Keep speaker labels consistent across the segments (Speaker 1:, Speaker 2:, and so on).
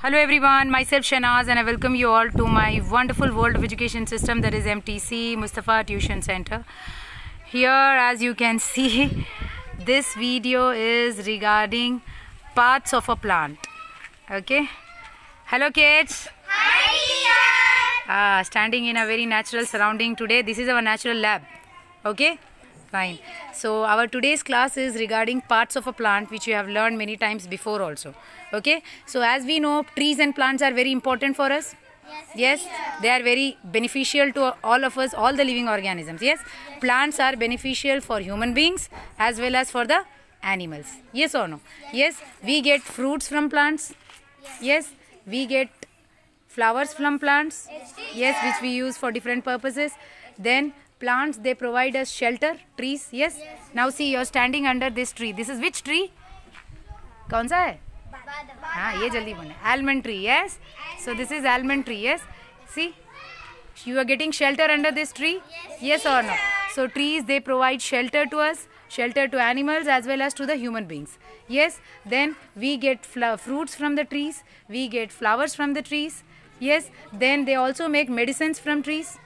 Speaker 1: Hello everyone, myself Shanaz and I welcome you all to my wonderful world of education system that is MTC Mustafa Tuition Center. Here as you can see, this video is regarding parts of a plant. Okay? Hello kids. Ah, standing in a very natural surrounding today. This is our natural lab. Okay? Fine. So our today's class is regarding parts of a plant which you have learned many times before also. Okay? So as we know, trees and plants are very important for us. Yes, they are very beneficial to all of us, all the living organisms. Yes, plants are beneficial for human beings as well as for the animals. Yes or no? Yes, we get fruits from plants. Yes, we get flowers from plants. Yes, which we use for different purposes. Then plants they provide us shelter. Trees. Yes. Now see, you're standing under this tree. This is which tree? कौन सा है हाँ ये जल्दी बोले almond tree yes so this is almond tree yes see you are getting shelter under this tree yes, or no so trees they provide shelter to us shelter to animals as well as to the human beings yes then we get fla- fruits from the trees we get flowers from the trees yes then they also make medicines from trees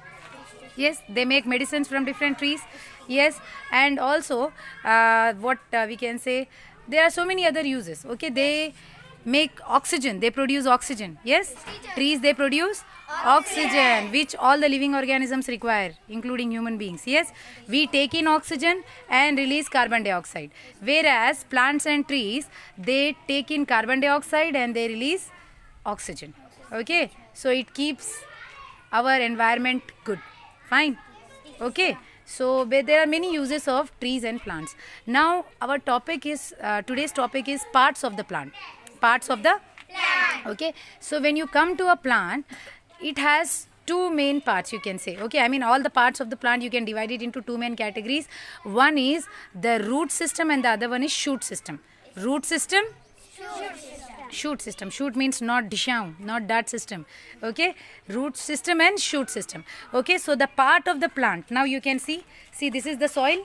Speaker 1: yes they make medicines from different trees. Yes and also uh, what uh, we can say there are so many other uses okay? They make oxygen they produce oxygen. Yes trees they produce oxygen which all the living organisms require including human beings. Yes we take in oxygen and release carbon dioxide. Whereas plants and trees they take in carbon dioxide and they release oxygen okay? So it keeps our environment good fine. Okay. So there are many uses of trees and plants. Now our topic is uh, today's topic is parts of the plant. Parts of the plant. Okay. So when you come to a plant it has two main parts you can say. Okay. I mean all the parts of the plant you can divide it into two main categories. One is the root system and the other one is shoot system. Root system? Shoot system shoot system. Shoot means not disham not that system. Okay? Root system and shoot system. Okay? So the part of the plant. Now you can see. See this is the soil.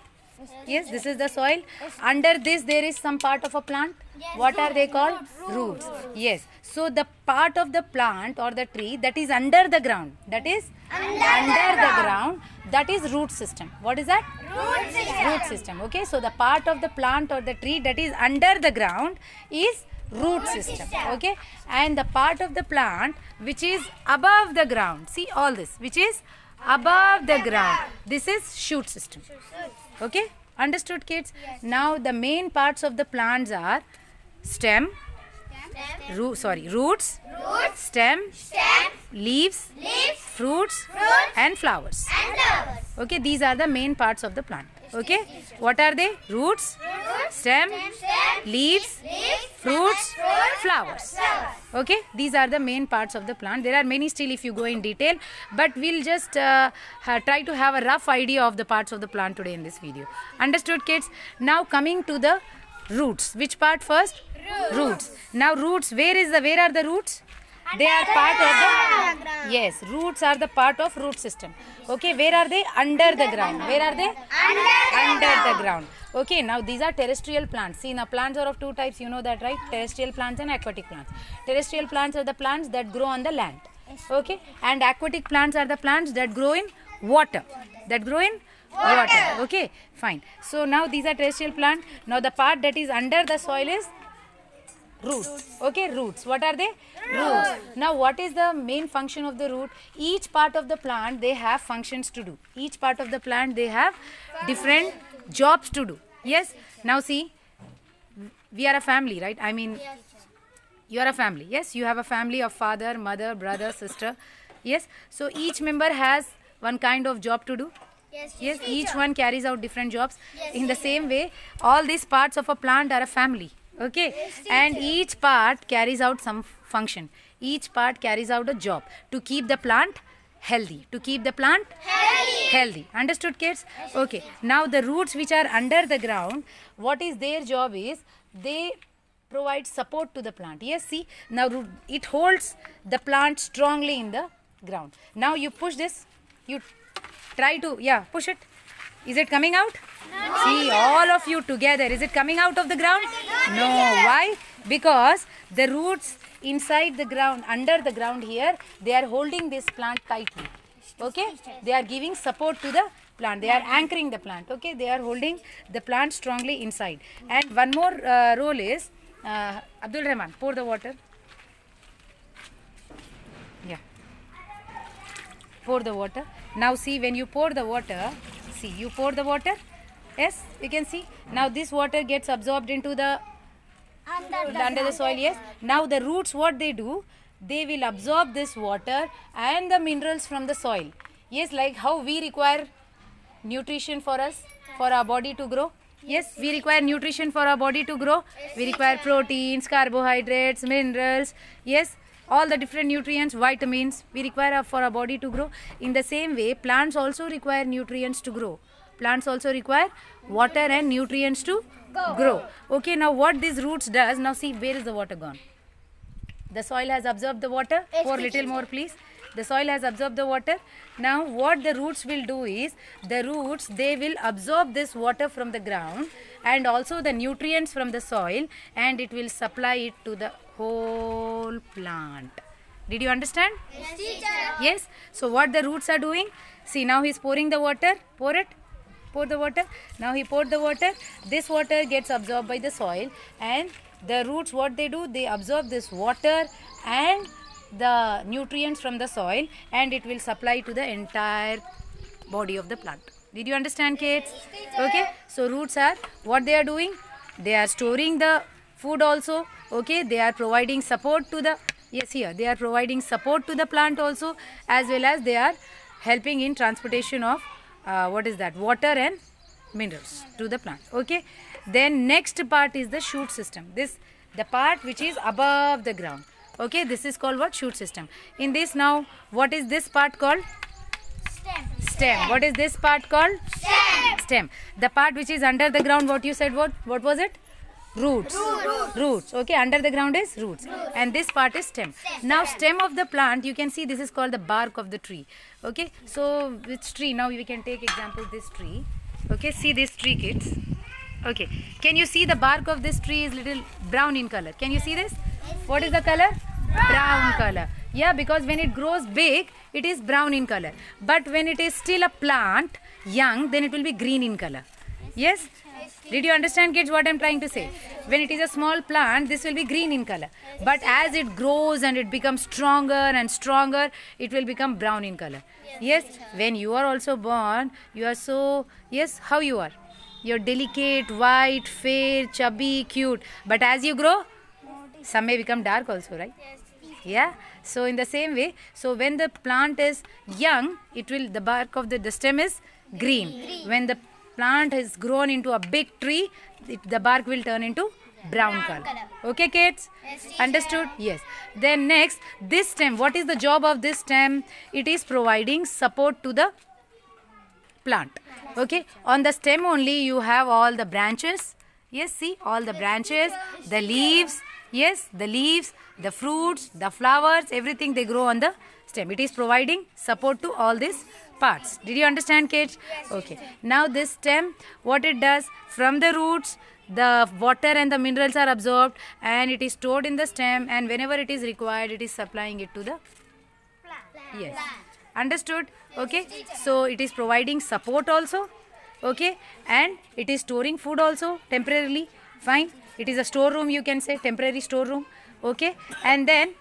Speaker 1: Yes this is the soil. Under this there is some part of a plant. What are they called? Roots. Yes. So the part of the plant or the tree that is under the ground that is under the ground. that is root system. What is that? Root system. Root system okay? So the part of the plant or the tree that is under the ground is root system okay? And the part of the plant which is above the ground. See all this which is above the ground. This is shoot system okay? Understood kids? Now the main parts of the plants are stem root sorry roots. Stem. Leaves. Fruits. And flowers. Okay these are the main parts of the plant. Okay what are they? Roots. Stem. Leaves. Fruits. Flowers. Okay these are the main parts of the plant. There are many still if you go in detail but we'll just uh, try to have a rough idea of the parts of the plant today in this video. Understood kids? Now coming to the roots. Which part first? Roots. Now roots where is the where are the roots? They are part of the yes roots are the part of root system. Okay where are they? Under the ground. Where are they? Under the ground. Okay now these are terrestrial plants. See now plants are of two types. You know that right? Terrestrial plants and aquatic plants. Terrestrial plants are the plants that grow on the land. Okay and aquatic plants are the plants that grow in water. That grow in water okay fine. So now these are terrestrial plant. Now the part that is under the soil is roots. Okay roots. What are they? Roots. Now what is the main function of the root? Each part of the plant they have functions to do. Each part of the plant they have different jobs to do. Yes? Now see we are a family right? I mean you are a family. Yes? You have a family of father mother brother sister. Yes? So each member has one kind of job to do yes each one carries out different jobs in the same way. All these parts of a plant are a family okay? And each part carries out some function. Each part carries out a job to keep the plant healthy to keep the plant healthy. healthy. understood kids? Okay. now the roots which are under the ground what is their job is they provide support to the plant. Yes see? Now it holds the plant strongly in the ground. Now you push this you try to yeah push it. Is it coming out? See all of you together is it coming out of the ground? No. Why? Because the roots inside the ground under the ground here they are holding this plant tightly. Okay? They are giving support to the plant. They are anchoring the plant. Okay? They are holding the plant strongly inside. And one more uh, role is uh, abdul rahman pour the water yeah pour the water. Now see when you pour the water see you pour the water. Yes you can see. Now this water gets absorbed into the
Speaker 2: Under
Speaker 1: under the soil yes. Now the roots what they do? They will absorb this water and the minerals from the soil. Yes like how we require nutrition for us for our body to grow. Yes we require nutrition for our body to grow. We require proteins carbohydrates minerals. Yes all the different nutrients vitamins we require for our body to grow. In the same way plants also require nutrients to grow. Plants also require water and nutrients to grow. Okay now what these roots does now see where is the water gone? The soil has absorbed the water. Pour little more please. The soil has absorbed the water. Now what the roots will do is the roots they will absorb this water from the ground and also the nutrients from the soil and it will supply it to the whole plant. Did you understand?
Speaker 2: Yes, teacher.
Speaker 1: yes. So what the roots are doing? See now he's pouring the water. Pour it. Pour the water. Now he poured the water. This water gets absorbed by the soil and the roots what they do? They absorb this water and the nutrients from the soil and it will supply to the entire body of the plant. Did you understand kids? Okay. So roots are what they are doing? They are storing the food also okay? They are providing support to the yes here they are providing support to the plant also as well as they are helping in transportation of uh, what is that water and minerals to the plant okay? Then next part is the shoot system. This the part which is above the ground okay? This is called what? Shoot system. In this now what is this part called?
Speaker 2: Stem.
Speaker 1: stem. What is this part called?
Speaker 2: Stem.
Speaker 1: stem. The part which is under the ground what you said what what was it roots. Roots. Okay under the ground is roots. And this part is stem. Now stem. of the plant you can see this is called the bark of the tree. Okay so which tree now we can take example this tree. Okay see this tree kids? Okay can you see the bark of this tree is little brown in color? Can you see this? What is the color? Brown. color. Yeah because when it grows big it is brown in color. But when it is still a plant young then it will be green in color. Yes did you understand kids what i'm trying to say? When it is a small plant this will be green in color. But as it grows and it becomes stronger and stronger it will become brown in color. Yes? When you are also born you are so yes how you are? You're delicate white fair chubby cute. But as you grow some may become dark also right? Yes, yeah? So in the same way so when the plant is young it will the bark of the, the stem is green. when the plant has grown into a big tree it, the bark will turn into brown color. okay kids? Understood? Yes. Then next this stem what is the job of this stem? It is providing support to the plant. Okay? On the stem only you have all the branches. Yes see? All the branches the leaves. Yes the leaves the fruits the flowers everything they grow on the stem. It is providing support to all these parts. Did you understand kids okay. now this stem what it does from the roots the water and the minerals are absorbed and it is stored in the stem and whenever it is required it is supplying it to the plant. yes. Understood? Okay. so it is providing support also. Okay. And it is storing food also temporarily. Fine. It is a storeroom you can say temporary storeroom. Okay. And then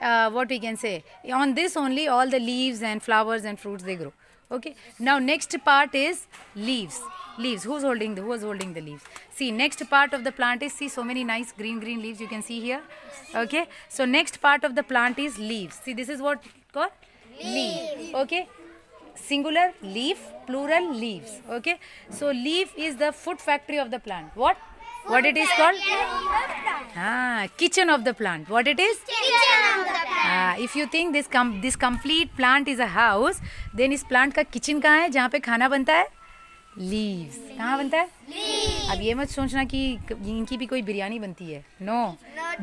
Speaker 1: uh, what we can say on this only all the leaves and flowers and fruits they grow. Okay? Now next part is leaves. Leaves. Who's holding the who's holding the leaves? See next part of the plant is see so many nice green green leaves you can see here. Okay? So next part of the plant is leaves. See this is what called? Leaf okay? Singular leaf plural leaves. Okay? So leaf is the food factory of the plant. What what it is called ah kitchen of the plant what it is Ah, if you think this com- this complete plant is a house, then इस plant का kitchen कहाँ है जहाँ पे खाना बनता है leaves कहाँ बनता है Leaves. अब ये मत सोचना कि इनकी भी कोई बिरयानी बनती है no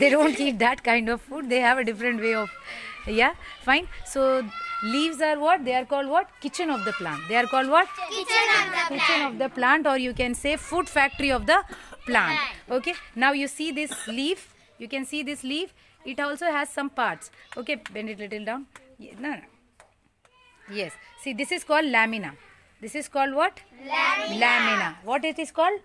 Speaker 1: they don't eat that kind of food they have a different way of yeah fine so leaves are what they are called what kitchen of the plant they are called what
Speaker 2: Kitchen of the
Speaker 1: kitchen of the plant or you can say food factory of the plant okay? Now you see this leaf. You can see this leaf. It also has some parts. Okay bend it little down. No, no. yes. See this is called lamina this is called what? Lamina. What it is called?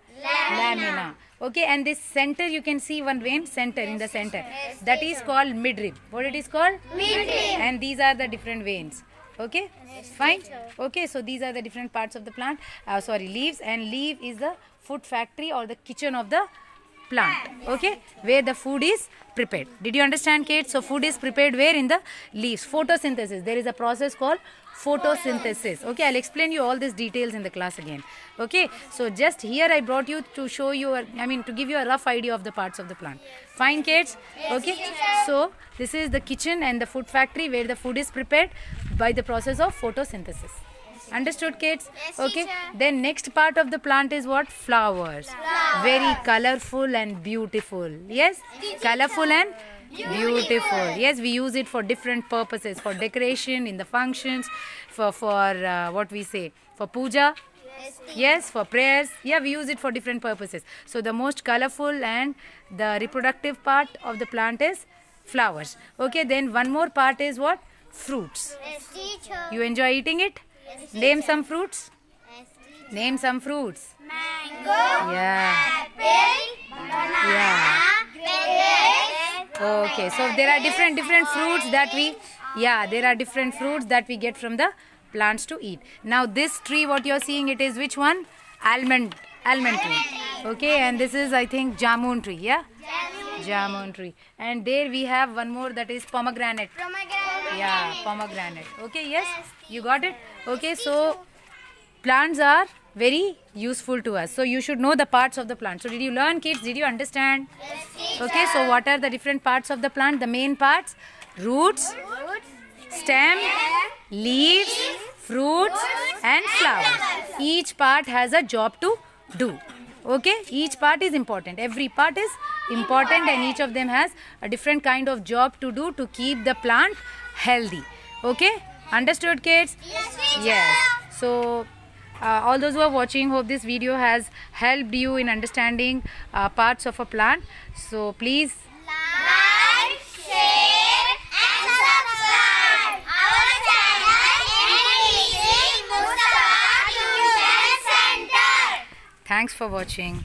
Speaker 1: Lamina. Okay and this center you can see one vein center in the center. that is called midrib. What it is called?
Speaker 2: Midrib.
Speaker 1: and these are the different veins. Okay? Fine? okay so these are the different parts of the plant. Uh, sorry leaves. And leaf is the food factory or the kitchen of the plant. Okay? Where the food is prepared. Did you understand kate? So food is prepared where? In the leaves. Photosynthesis. There is a process called photosynthesis. Okay i'll explain you all these details in the class again. Okay so just here i brought you to show you i mean to give you a rough idea of the parts of the plant. Fine kids? Okay so this is the kitchen and the food factory where the food is prepared by the process of photosynthesis. Understood kids?
Speaker 2: Yes,
Speaker 1: okay
Speaker 2: teacher.
Speaker 1: then next part of the plant is what? Flowers. Very colorful and beautiful. Yes? Colorful and beautiful. Yes we use it for different purposes for decoration in the functions for for uh, what we say for puja.
Speaker 2: Yes,
Speaker 1: yes for prayers. Yeah we use it for different purposes. So the most colorful and the reproductive part of the plant is flowers. Okay then one more part is what? Fruits.
Speaker 2: Yes,
Speaker 1: you enjoy eating it?
Speaker 2: Yes,
Speaker 1: name some fruits. Name some fruits.
Speaker 2: Mango.
Speaker 1: yeah.
Speaker 2: Apple. Banana.
Speaker 1: Yeah.
Speaker 2: Grapes.
Speaker 1: Okay so there are different different fruits that we yeah there are different fruits that we get from the plants to eat. Now this tree what you're seeing it is which one? Almond almond tree. Okay and this is i think jamun tree yeah? Jamun tree. And there we have one more that is pomegranate.
Speaker 2: Pomegranate.
Speaker 1: yeah pomegranate. Okay yes. you got it? Okay so plants are very useful to us. So you should know the parts of the plant. So did you learn kids? Did you understand?
Speaker 2: Yes,
Speaker 1: okay so what are the different parts of the plant? The main parts? Roots
Speaker 2: Roots.
Speaker 1: stem leaves fruits and flowers. each part has a job to do. Okay each part is important. Every part is important and each of them has a different kind of job to do to keep the plant healthy. Okay understood kids?
Speaker 2: Yes,
Speaker 1: yes. So uh, all those who are watching hope this video has helped you in understanding uh, parts of a plant so please
Speaker 2: Like, share, and subscribe. Our channel MTC Mustafa Tuition Center.
Speaker 1: thanks for watching